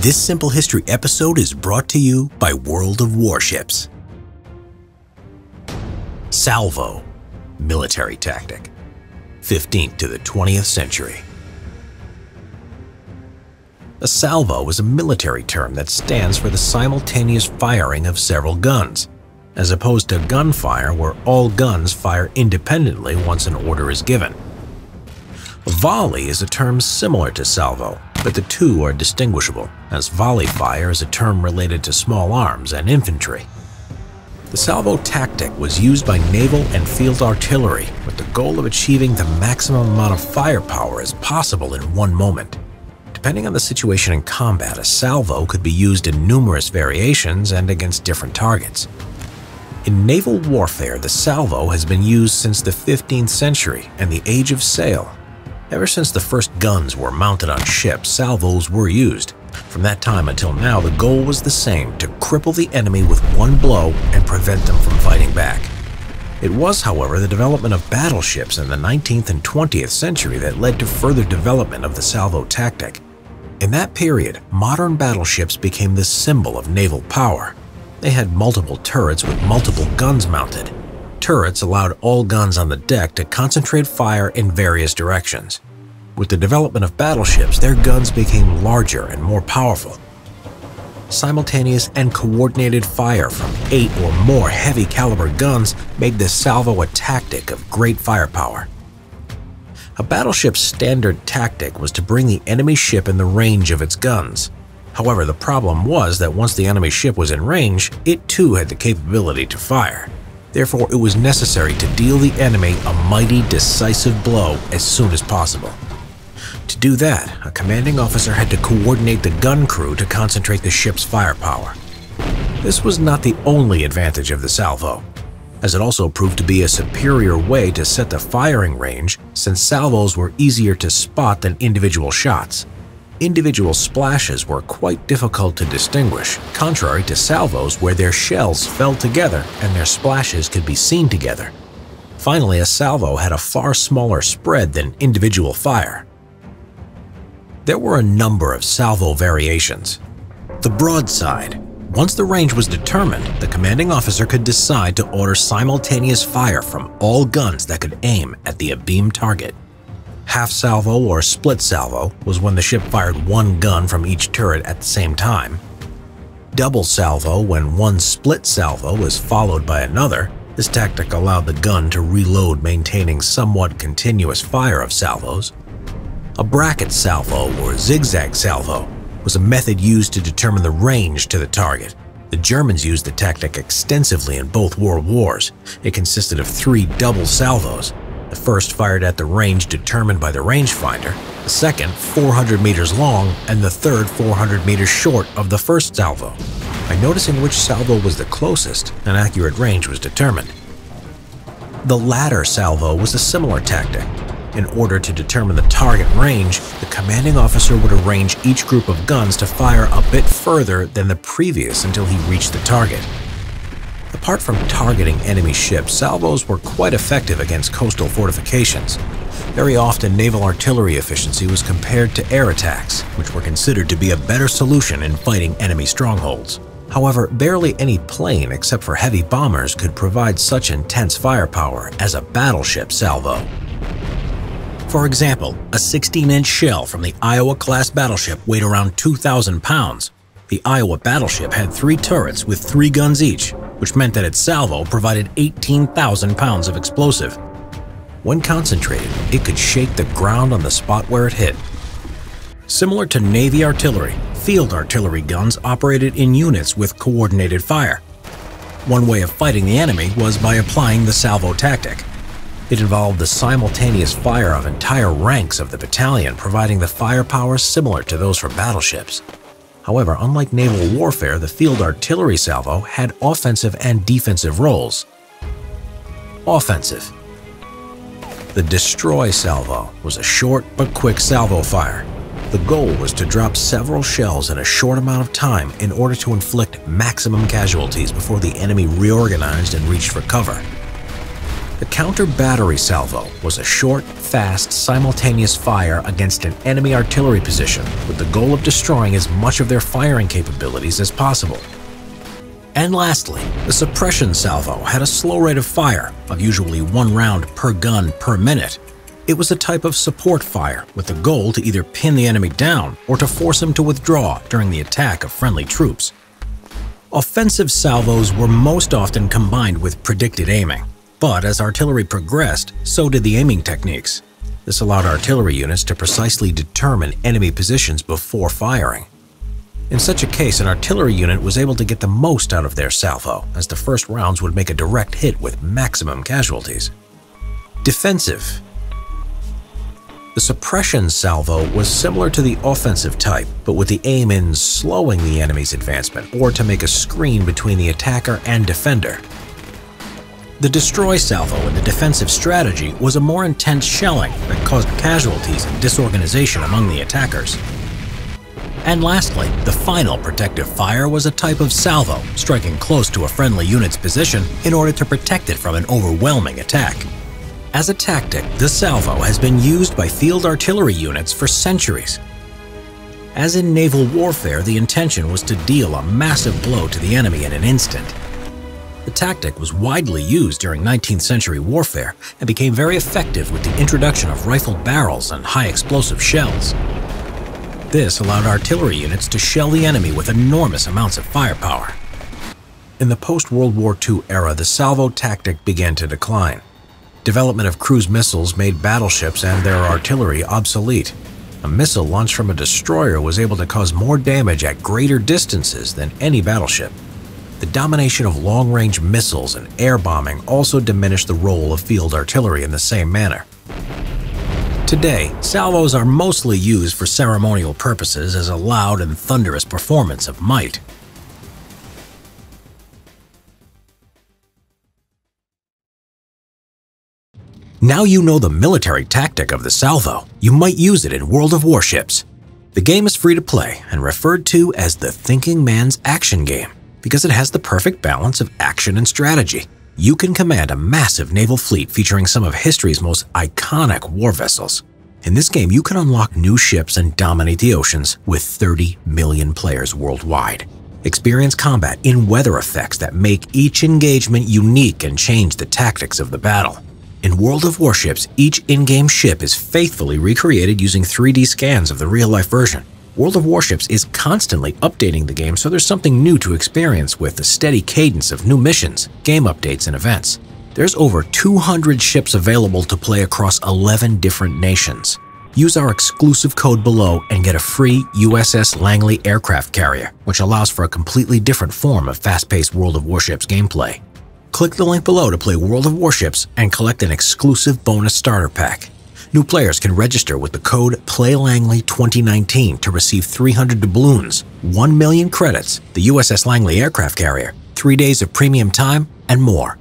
This Simple History episode is brought to you by World of Warships. Salvo, military tactic, 15th to the 20th century. A salvo is a military term that stands for the simultaneous firing of several guns, as opposed to gunfire where all guns fire independently once an order is given. Volley is a term similar to salvo, but the two are distinguishable, as volley fire is a term related to small arms and infantry. The salvo tactic was used by naval and field artillery with the goal of achieving the maximum amount of firepower as possible in one moment. Depending on the situation in combat, a salvo could be used in numerous variations and against different targets. In naval warfare, the salvo has been used since the 15th century and the Age of Sail. Ever since the first guns were mounted on ships, salvos were used. From that time until now, the goal was the same, to cripple the enemy with one blow and prevent them from fighting back. It was, however, the development of battleships in the 19th and 20th century that led to further development of the salvo tactic. In that period, modern battleships became the symbol of naval power. They had multiple turrets with multiple guns mounted. Turrets allowed all guns on the deck to concentrate fire in various directions. With the development of battleships, their guns became larger and more powerful. Simultaneous and coordinated fire from eight or more heavy caliber guns made the salvo a tactic of great firepower. A battleship's standard tactic was to bring the enemy ship in the range of its guns. However, the problem was that once the enemy ship was in range, it too had the capability to fire. Therefore, it was necessary to deal the enemy a mighty, decisive blow as soon as possible. To do that, a commanding officer had to coordinate the gun crew to concentrate the ship's firepower. This was not the only advantage of the salvo as it also proved to be a superior way to set the firing range since salvos were easier to spot than individual shots. Individual splashes were quite difficult to distinguish, contrary to salvos where their shells fell together and their splashes could be seen together. Finally, a salvo had a far smaller spread than individual fire. There were a number of salvo variations. The broadside, once the range was determined, the commanding officer could decide to order simultaneous fire from all guns that could aim at the abeam target. Half salvo or split salvo was when the ship fired one gun from each turret at the same time. Double salvo when one split salvo was followed by another. This tactic allowed the gun to reload maintaining somewhat continuous fire of salvos. A bracket salvo or zigzag salvo was a method used to determine the range to the target. The Germans used the tactic extensively in both world wars. It consisted of three double salvos. The first fired at the range determined by the rangefinder, the second 400 meters long, and the third 400 meters short of the first salvo. By noticing which salvo was the closest, an accurate range was determined. The ladder salvo was a similar tactic. In order to determine the target range, the commanding officer would arrange each group of guns to fire a bit further than the previous until he reached the target. Apart from targeting enemy ships, salvos were quite effective against coastal fortifications. Very often, naval artillery efficiency was compared to air attacks, which were considered to be a better solution in fighting enemy strongholds. However, barely any plane except for heavy bombers could provide such intense firepower as a battleship salvo. For example, a 16-inch shell from the Iowa-class battleship weighed around 2,000 pounds. The Iowa battleship had three turrets with three guns each, which meant that its salvo provided 18,000 pounds of explosive. When concentrated, it could shake the ground on the spot where it hit. Similar to Navy artillery, field artillery guns operated in units with coordinated fire. One way of fighting the enemy was by applying the salvo tactic. It involved the simultaneous fire of entire ranks of the battalion, providing the firepower similar to those from battleships. However, unlike naval warfare, the field artillery salvo had offensive and defensive roles. Offensive The destroy salvo was a short but quick salvo fire. The goal was to drop several shells in a short amount of time in order to inflict maximum casualties before the enemy reorganized and reached for cover. The counter battery salvo was a short, fast, simultaneous fire against an enemy artillery position with the goal of destroying as much of their firing capabilities as possible. And lastly, the suppression salvo had a slow rate of fire of usually one round per gun per minute. It was a type of support fire with the goal to either pin the enemy down or to force him to withdraw during the attack of friendly troops. Offensive salvos were most often combined with predicted aiming, but as artillery progressed, so did the aiming techniques. This allowed artillery units to precisely determine enemy positions before firing. In such a case, an artillery unit was able to get the most out of their salvo, as the first rounds would make a direct hit with maximum casualties. Defensive The suppression salvo was similar to the offensive type, but with the aim in slowing the enemy's advancement or to make a screen between the attacker and defender. The destroy salvo in the defensive strategy was a more intense shelling that caused casualties and disorganization among the attackers. And lastly, the final protective fire was a type of salvo, striking close to a friendly unit's position in order to protect it from an overwhelming attack. As a tactic, the salvo has been used by field artillery units for centuries. As in naval warfare, the intention was to deal a massive blow to the enemy in an instant. The tactic was widely used during 19th century warfare and became very effective with the introduction of rifled barrels and high explosive shells. This allowed artillery units to shell the enemy with enormous amounts of firepower. In the post-World War II era, the salvo tactic began to decline. Development of cruise missiles made battleships and their artillery obsolete. A missile launched from a destroyer was able to cause more damage at greater distances than any battleship. The domination of long-range missiles and air bombing also diminished the role of field artillery in the same manner. Today, salvos are mostly used for ceremonial purposes as a loud and thunderous performance of might. Now you know the military tactic of the salvo, you might use it in World of Warships. The game is free to play and referred to as the Thinking Man's Action Game because it has the perfect balance of action and strategy you can command a massive naval fleet featuring some of history's most iconic war vessels. In this game, you can unlock new ships and dominate the oceans with 30 million players worldwide. Experience combat in weather effects that make each engagement unique and change the tactics of the battle. In World of Warships, each in-game ship is faithfully recreated using 3D scans of the real-life version, World of Warships is constantly updating the game so there's something new to experience with a steady cadence of new missions, game updates, and events. There's over 200 ships available to play across 11 different nations. Use our exclusive code below and get a free USS Langley aircraft carrier, which allows for a completely different form of fast-paced World of Warships gameplay. Click the link below to play World of Warships and collect an exclusive bonus starter pack. New players can register with the code PlayLangley2019 to receive 300 doubloons, 1 million credits, the USS Langley aircraft carrier, 3 days of premium time, and more.